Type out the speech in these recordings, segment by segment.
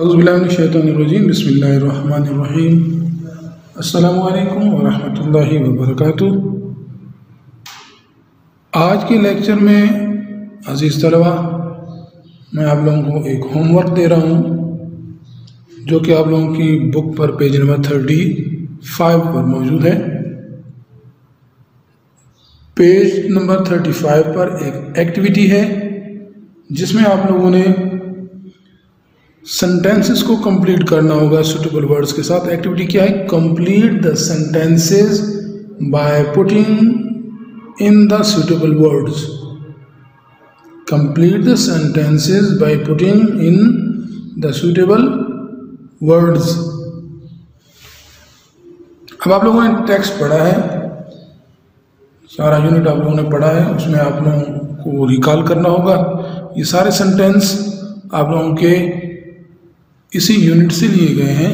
अज़बिल्लाशैतरजीम बसमीम अल्लाम वरहमतुल्लाहि वबरकatuh आज के लेक्चर में अज़ीज़ तलबा मैं आप लोगों को एक होमवर्क दे रहा हूँ, जो कि आप लोगों की बुक पर पेज नंबर थर्टी फाइव पर मौजूद है। पेज नंबर थर्टी फाइव पर एक एक्टिविटी है, जिसमें आप लोगों ने सेंटेंसेस को कंप्लीट करना होगा सुटेबल वर्ड्स के साथ। एक्टिविटी क्या है? Complete the sentences by putting in the suitable words complete the sentences by putting in the suitable words अब आप लोगों ने टेक्स्ट पढ़ा है। सारा यूनिट आप लोगों ने पढ़ा है। उसमें आप लोगों को रिकॉल करना होगा। ये सारे सेंटेंस आप लोगों के इसी यूनिट से लिए गए हैं।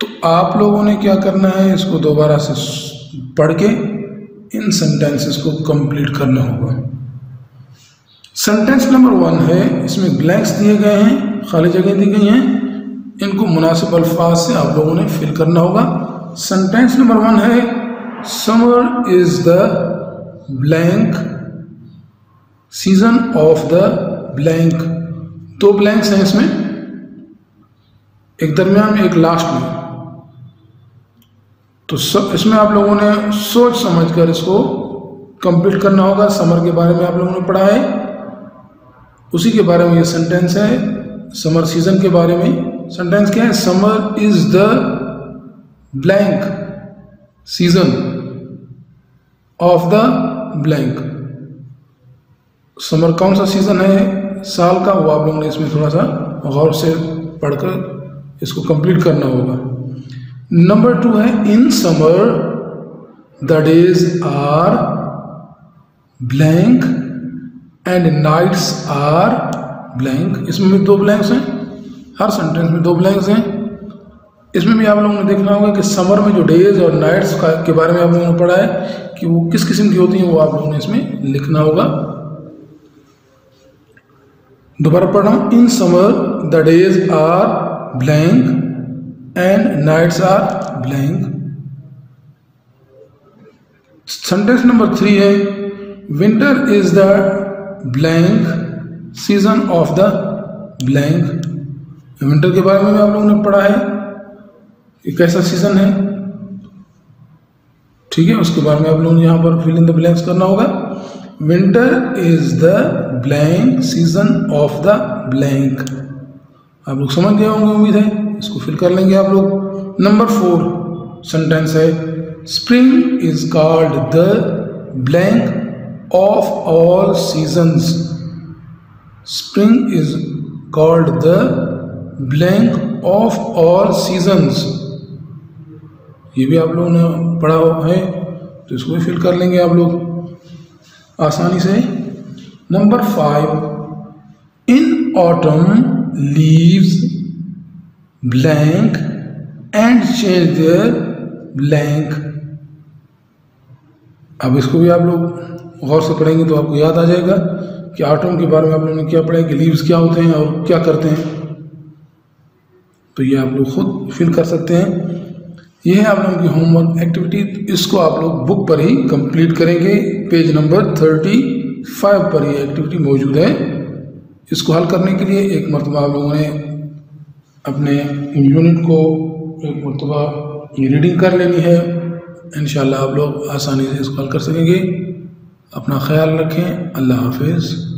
तो आप लोगों ने क्या करना है? इसको दोबारा से पढ़ के इन सेंटेंसेस को कंप्लीट करना होगा। सेंटेंस नंबर वन है, इसमें ब्लैंक्स दिए गए हैं, खाली जगह दी गई हैं। इनको मुनासिब अल्फाज से आप लोगों ने फिल करना होगा। सेंटेंस नंबर वन है summer is the blank season of the blank दो ब्लैंक्स हैं इसमें। एक दरमियान में, एक लास्ट में। तो सब, इसमें आप लोगों ने सोच समझकर इसको कंप्लीट करना होगा। समर के बारे में आप लोगों ने पढ़ा है। उसी के बारे में ये सेंटेंस है। समर सीज़न के बारे में। सेंटेंस क्या है? Summer is the blank season of the blank summer कौन सा सीज़न है? साल का। वो आप लोगों ने इसमें थोड़ा सा गौर से पढ़कर इसको कंप्लीट करना होगा। नंबर टू है in summer the days are blank and nights are blank इसमें भी दो ब्लैंक्स हैं। हर सेंटेंस में दो ब्लैंक्स हैं। इसमें भी आप लोगों ने देखना होगा कि समर में जो डेज़ और नाइट्स के बारे में आप लोगों ने पढ़ा है कि वो किस किस्म की होती हैं, वो आप लोगों ने इसमें लिखना होगा। दोबारा पढ़ रहा in summer the days are blank and nights are blank. Sentence number 3 है, winter is the blank season of the blank. Winter के बारे में भी आप लोगों ने पढ़ा है, ये कैसा सीज़न है? ठीक है, उसके बारे में आप लोगों ने यहाँ पर फिल इन द ब्लैंक्स करना होगा। Winter is the blank season of the blank आप लोग समझ गए होंगे, उम्मीद है। इसको फिल कर लेंगे आप लोग। नंबर फोर सेंटेंस है spring is called the blank of all seasons spring is called the blank of all seasons ये भी आप लोगों ने पढ़ा है तो इसको भी फिल कर लेंगे आप लोग। आसानी से। Number five in autumn leaves, blank, and change their blank. अब इसको भी आप लोग गौर से पढ़ेंगे तो आपको याद आ जाएगा कि आटम के बारे में आप लोगों ने क्या पढ़ा है, कि लीव्स क्या होते हैं और क्या करते हैं। तो ये आप लोग खुद फिल कर सकते हैं। ये है आप लोगों की होमवर्क एक्टिविटी इसको आप लोग बुक पर ही कंप्लीट करेंगे। पेज नंबर थर्टी फाइव पर ये एक्टिविटी मौजूद है। इसको हल करने के लिए एक मरतबा आप लोगों ने अपने यूनिट को एक मरतबा रीडिंग कर लेनी है। इन आप लोग आसानी से इसको हल कर सकेंगे। अपना ख्याल रखें। अल्लाह हाफिज़।